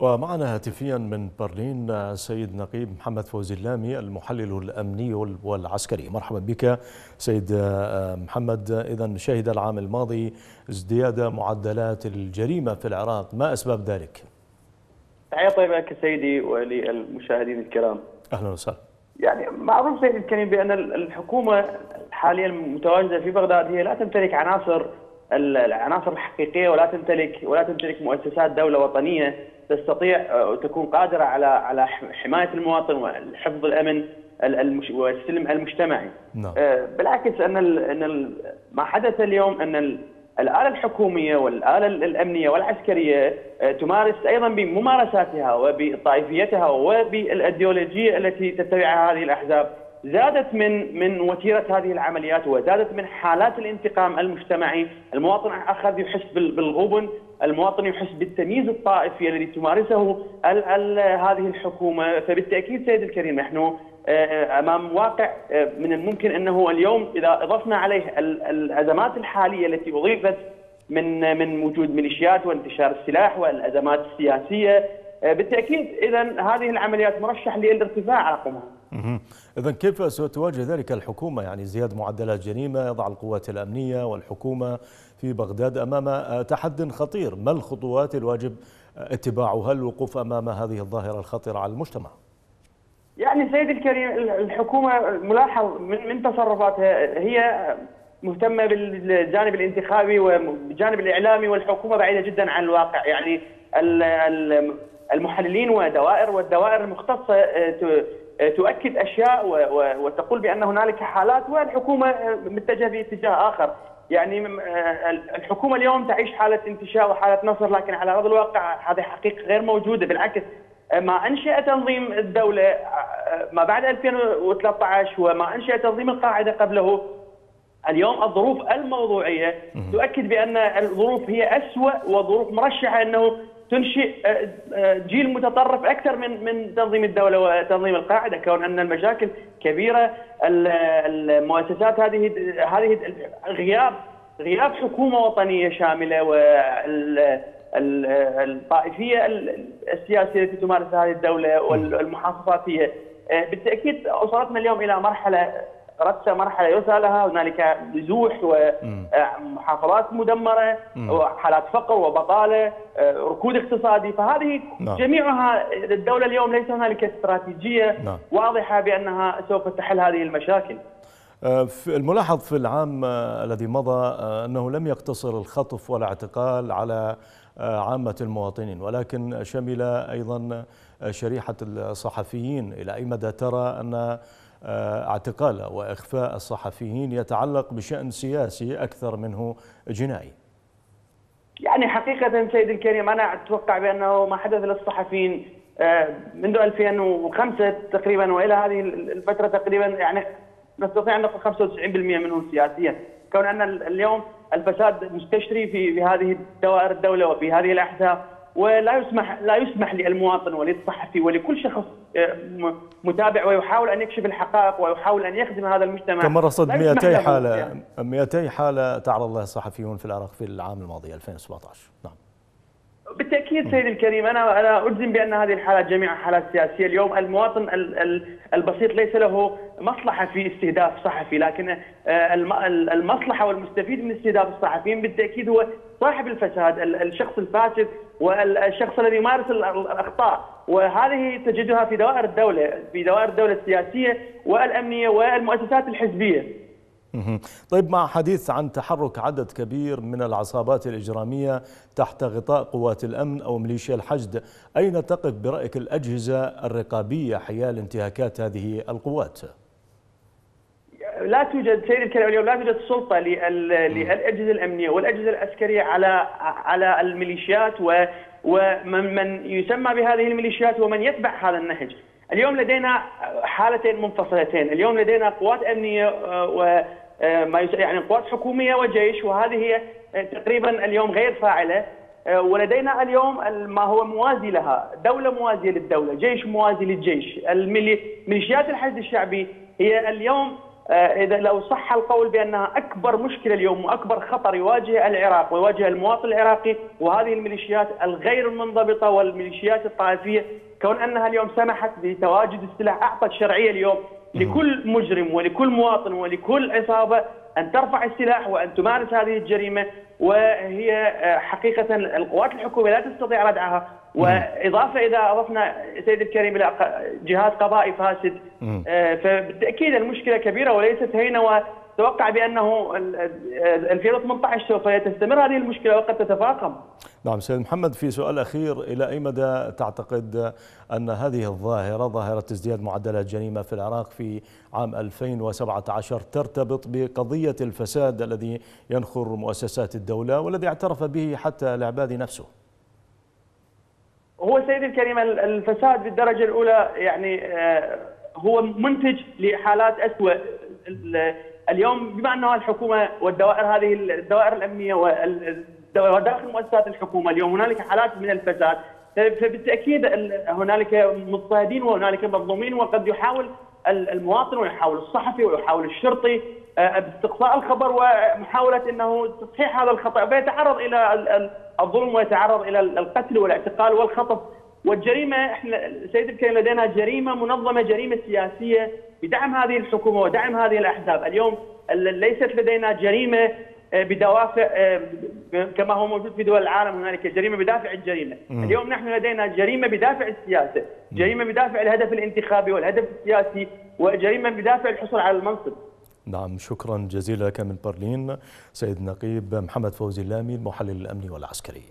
ومعنا هاتفيا من برلين السيد نقيب محمد فوزي اللامي المحلل الأمني والعسكري. مرحبا بك سيد محمد. اذا شهد العام الماضي ازدياد معدلات الجريمة في العراق. ما أسباب ذلك؟ تحيه طيبة لك سيدي وللمشاهدين الكرام. أهلا وسهلا. يعني معروف سيدي الكريم بأن الحكومة حاليا المتواجده في بغداد هي لا تمتلك عناصر العناصر الحقيقية ولا تمتلك ولا تمتلك مؤسسات دولة وطنية تستطيع تكون قادرة على على حماية المواطن وحفظ الأمن والسلم المجتمعي. نعم. بالعكس أن أن ما حدث اليوم أن الآلة الحكومية والآلة الأمنية والعسكرية تمارس أيضا بممارساتها وبطائفيتها وبالأيديولوجية التي تتبعها هذه الأحزاب زادت من من وتيرة هذه العمليات وزادت من حالات الانتقام المجتمعي، المواطن أخذ يحس بالغبن، المواطن يحس بالتمييز الطائفي الذي تمارسه ال ال هذه الحكومة، فبالتأكيد سيد الكريم نحن أمام واقع من الممكن أنه اليوم إذا إضفنا عليه الأزمات الحالية التي أضيفت من من وجود ميليشيات وانتشار السلاح والأزمات السياسية بالتأكيد اذا هذه العمليات مرشح للارتفاع رقمها. إذا كيف ستواجه ذلك الحكومة؟ يعني زيادة معدلات جريمة يضع القوات الأمنية والحكومة في بغداد أمام تحد خطير. ما الخطوات الواجب اتباعها للوقوف أمام هذه الظاهرة الخطيرة على المجتمع؟ يعني سيدي الكريم الحكومة ملاحظ من, من تصرفاتها هي مهتمة بالجانب الانتخابي والجانب الإعلامي والحكومة بعيدة جدا عن الواقع. يعني المحللين ودوائر والدوائر المختصة تؤكد أشياء وتقول بأن هنالك حالات والحكومة متجهة باتجاه آخر، يعني الحكومة اليوم تعيش حالة انتشاء وحالة نصر لكن على أرض الواقع هذه حقيقة غير موجودة. بالعكس ما انشا تنظيم الدولة ما بعد 2013 وما انشا تنظيم القاعدة قبله اليوم الظروف الموضوعية تؤكد بأن الظروف هي اسوء وظروف مرشحة أنه تنشئ جيل متطرف أكثر من من تنظيم الدولة وتنظيم القاعدة كون أن المشاكل كبيرة المؤسسات هذه هذه غياب غياب حكومة وطنية شاملة والطائفيه السياسية التي تمارس هذه الدولة والمحافظاتيه بالتأكيد وصلتنا اليوم إلى مرحلة رأس مرحلة يرثى لها هنالك نزوح ومحافظات مدمرة وحالات فقر وبطالة ركود اقتصادي. فهذه نعم. جميعها الدولة اليوم ليس هنالك استراتيجية نعم. واضحة بأنها سوف تحل هذه المشاكل. الملاحظ في العام الذي مضى أنه لم يقتصر الخطف والاعتقال على عامة المواطنين ولكن شمل أيضا شريحة الصحفيين. إلى أي مدى ترى أن اعتقال وإخفاء الصحفيين يتعلق بشأن سياسي أكثر منه جنائي. يعني حقيقة سيدي الكريم أنا أتوقع بأنه ما حدث للصحفيين منذ 2005 تقريبا وإلى هذه الفترة تقريبا يعني نستطيع أن نقول 95% منه سياسيا، كون أن اليوم الفساد مستشري في في هذه دوائر الدولة وفي هذه الأحزاب ولا يسمح لا يسمح للمواطن وللصحفي ولكل شخص متابع ويحاول أن يكشف الحقائق ويحاول أن يخدم هذا المجتمع. كما رصد 200 حاله 200 حالة تعرض لها الصحفيين في العراق في العام الماضي 2017 نعم. بالتأكيد سيدي الكريم أنا أنا اجزم بأن هذه الحالات جميعها حالات سياسية، اليوم المواطن البسيط ليس له مصلحة في استهداف صحفي، لكن المصلحة والمستفيد من استهداف الصحفيين بالتأكيد هو صاحب الفساد، الشخص الفاسد والشخص الذي يمارس الأخطاء، وهذه تجدها في دوائر الدولة، في دوائر الدولة السياسية والأمنية والمؤسسات الحزبية. طيب مع حديث عن تحرك عدد كبير من العصابات الإجرامية تحت غطاء قوات الأمن أو ميليشيا الحشد أين تقف برأيك الأجهزة الرقابية حيال انتهاكات هذه القوات؟ لا توجد سيد الكريم اليوم لا توجد سلطة للأجهزة الأمنية والأجهزة العسكرية على على الميليشيات ومن يسمى بهذه الميليشيات ومن يتبع هذا النهج. اليوم لدينا حالتين منفصلتين، اليوم لدينا قوات أمنية و ما يعني قوات حكومية وجيش وهذه هي تقريبا اليوم غير فاعلة. ولدينا اليوم ما هو موازي لها، دولة موازية للدولة، جيش موازي للجيش، الميليشيات الحشد الشعبي هي اليوم إذا لو صح القول بأنها أكبر مشكلة اليوم وأكبر خطر يواجه العراق ويواجه المواطن العراقي وهذه الميليشيات الغير منضبطة والميليشيات الطائفية كون أنها اليوم سمحت بتواجد السلاح أعطت شرعية اليوم لكل مجرم ولكل مواطن ولكل عصابة أن ترفع السلاح وأن تمارس هذه الجريمة وهي آه، حقيقة القوات الحكومية لا تستطيع ردعها. وإضافة إذا أضفنا سيد الكريم إلى جهاز قضائي فاسد آه، فبالتأكيد المشكلة كبيرة وليست هينة وتوقع بأنه 2018 سوف تستمر هذه المشكلة وقد تتفاقم. نعم سيد محمد في سؤال أخير إلى أي مدى تعتقد أن هذه الظاهرة ظاهرة ازدياد معدلات الجريمه في العراق في عام 2017 ترتبط بقضية الفساد الذي ينخر مؤسسات الدولة والذي اعترف به حتى العبادي نفسه؟ هو سيدي الكريم الفساد بالدرجة الأولى يعني آه، هو منتج لحالات اسوء اليوم بما انه الحكومة والدوائر هذه الدوائر الأمنية وداخل مؤسسات الحكومة اليوم هنالك حالات من الفساد. فبالتأكيد هنالك مضطهدين وهنالك مظلومين وقد يحاول المواطن ويحاول الصحفي ويحاول الشرطي آه، باستقصاء الخبر ومحاولة إنه تصحيح هذا الخطأ فيتعرض إلى الظلم ويتعرض إلى القتل والاعتقال والخطف والجريمة إحنا سيد الكريم لدينا جريمة منظمة جريمة سياسية بدعم هذه الحكومة ودعم هذه الأحزاب، اليوم ليست لدينا جريمة آه، بدوافع آه، كما هو موجود في دول العالم هنالك جريمة بدافع الجريمة، م. اليوم نحن لدينا جريمة بدافع السياسة، جريمة بدافع الهدف الانتخابي والهدف السياسي وجريمة بدافع الحصول على المنصب. نعم شكرا جزيلا لك من برلين سيد نقيب محمد فوزي اللامي المحلل الأمني والعسكري